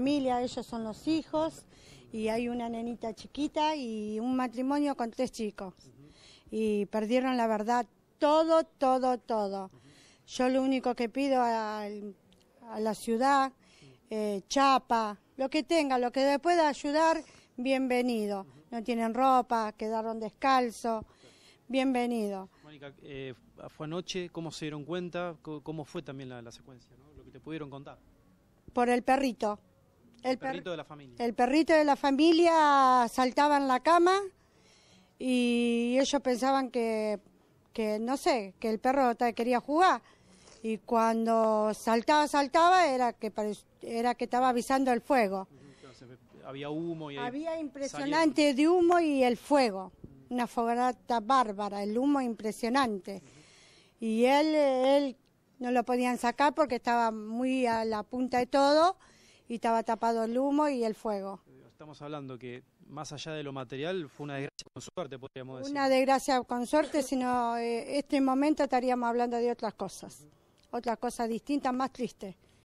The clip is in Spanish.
familia, ellos son los hijos y hay una nenita chiquita y un matrimonio con tres chicos. Y perdieron la verdad todo, todo, todo. Yo lo único que pido a, a la ciudad, eh, chapa, lo que tenga, lo que le pueda ayudar, bienvenido. No tienen ropa, quedaron descalzos, bienvenido. Mónica, eh, fue anoche, ¿cómo se dieron cuenta? ¿Cómo, cómo fue también la, la secuencia? ¿no? Lo que te pudieron contar. Por el perrito. El, per- perrito de la familia. El perrito de la familia saltaba en la cama y ellos pensaban que, que no sé, que el perro quería jugar. Y cuando saltaba, saltaba, era que, era que estaba avisando el fuego. Entonces, había humo y Había impresionante de humo y el fuego. Una fogata bárbara, el humo impresionante. Y él, él no lo podían sacar porque estaba muy a la punta de todo y estaba tapado el humo y el fuego. Estamos hablando que más allá de lo material fue una desgracia con suerte, podríamos decir. Una desgracia con suerte, sino eh, este momento estaríamos hablando de otras cosas, otras cosas distintas, más tristes.